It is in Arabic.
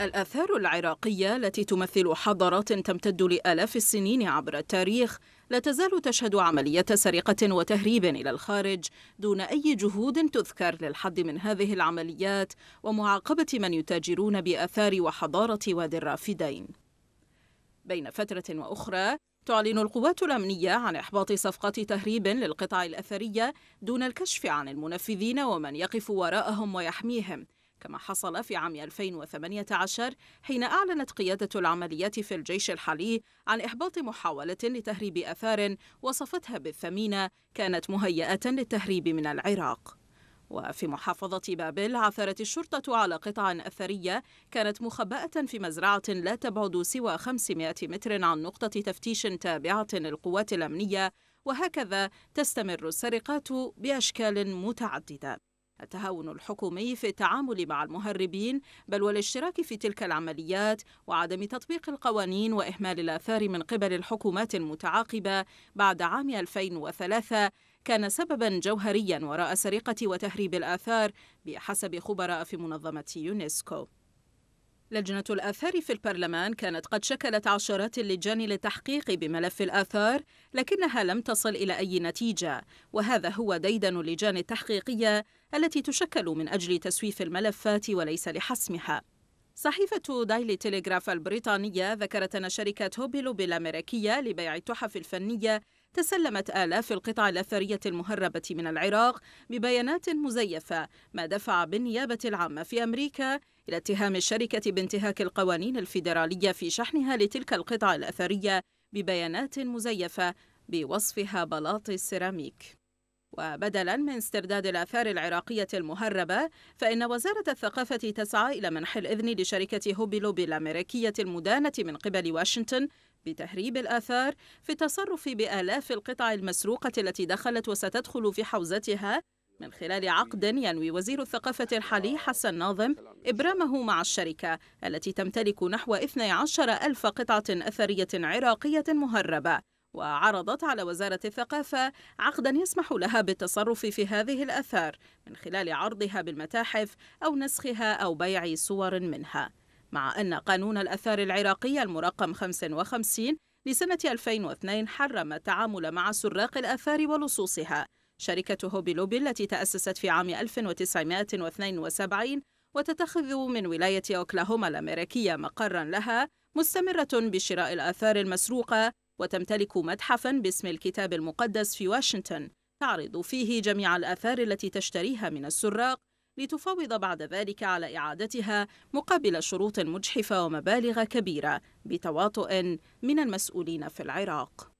الآثار العراقية التي تمثل حضارات تمتد لآلاف السنين عبر التاريخ لا تزال تشهد عملية سرقة وتهريب إلى الخارج دون أي جهود تذكر للحد من هذه العمليات ومعاقبة من يتاجرون بآثار وحضارة وادي الرافدين. بين فترة وأخرى تعلن القوات الأمنية عن إحباط صفقات تهريب للقطع الأثرية دون الكشف عن المنفذين ومن يقف وراءهم ويحميهم كما حصل في عام 2018 حين أعلنت قيادة العمليات في الجيش الحالي عن إحباط محاولة لتهريب آثار وصفتها بالثمينة كانت مهيئة للتهريب من العراق. وفي محافظة بابل عثرت الشرطة على قطع أثرية كانت مخبأة في مزرعة لا تبعد سوى 500 متر عن نقطة تفتيش تابعة للقوات الأمنية وهكذا تستمر السرقات بأشكال متعددة. التهاون الحكومي في التعامل مع المهربين بل والاشتراك في تلك العمليات وعدم تطبيق القوانين وإهمال الآثار من قبل الحكومات المتعاقبة بعد عام 2003 كان سببا جوهريا وراء سرقة وتهريب الآثار بحسب خبراء في منظمة يونسكو. لجنة الآثار في البرلمان كانت قد شكلت عشرات اللجان للتحقيق بملف الآثار لكنها لم تصل إلى أي نتيجة وهذا هو ديدن اللجان التحقيقية التي تشكل من أجل تسويف الملفات وليس لحسمها. صحيفة دايلي تيليغراف البريطانية ذكرت أن شركة هوبيلو بالأمريكية لبيع التحف الفنية تسلمت آلاف القطع الأثرية المهربة من العراق ببيانات مزيفة ما دفع بالنيابة العامة في أمريكا إلى اتهام الشركة بانتهاك القوانين الفيدرالية في شحنها لتلك القطع الأثرية ببيانات مزيفة بوصفها بلاط السيراميك. وبدلا من استرداد الآثار العراقية المهربة فإن وزارة الثقافة تسعى إلى منح الإذن لشركة هوبيلو الأمريكية المدانة من قبل واشنطن بتهريب الآثار في التصرف بآلاف القطع المسروقة التي دخلت وستدخل في حوزتها من خلال عقد ينوي وزير الثقافة الحالي حسن ناظم إبرامه مع الشركة التي تمتلك نحو 12 ألف قطعة أثرية عراقية مهربة. وعرضت على وزارة الثقافة عقدا يسمح لها بالتصرف في هذه الآثار من خلال عرضها بالمتاحف أو نسخها أو بيع صور منها. مع أن قانون الأثار العراقي المرقم 55 لسنة 2002 حرم التعامل مع سراق الآثار ولصوصها. شركة هوبي لوبي التي تأسست في عام 1972 وتتخذ من ولاية أوكلاهوما الأمريكية مقرا لها مستمرة بشراء الآثار المسروقة وتمتلك متحفا باسم الكتاب المقدس في واشنطن. تعرض فيه جميع الآثار التي تشتريها من السراق لتفاوض بعد ذلك على إعادتها مقابل شروط مجحفة ومبالغ كبيرة بتواطؤ من المسؤولين في العراق.